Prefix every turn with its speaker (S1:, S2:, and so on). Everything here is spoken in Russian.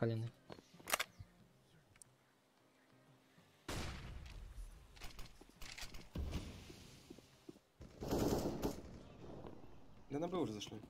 S1: накаленный.
S2: Да на Б уже зашли.